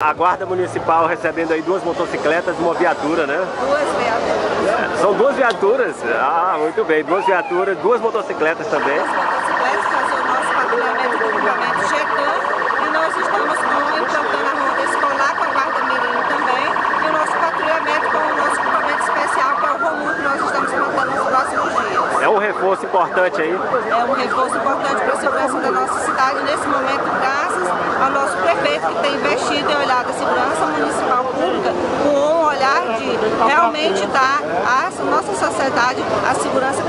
A Guarda Municipal recebendo aí duas motocicletas e uma viatura, né? Duas viaturas. São duas viaturas? Ah, muito bem. Duas viaturas, duas motocicletas também. As motocicletas fazer o nosso patrulhamento equipamento chegando e nós estamos com, implantando a ronda escolar com a Guarda Mirim também e o nosso patrulhamento com o nosso equipamento especial que é o Romulo que nós estamos implantando nos próximos dias. É um reforço importante aí. É um reforço importante para a segurança da nossa cidade nesse momento, graças ao nosso prefeito que tem investido em olhar da segurança municipal pública com um olhar de realmente dar à nossa sociedade a segurança.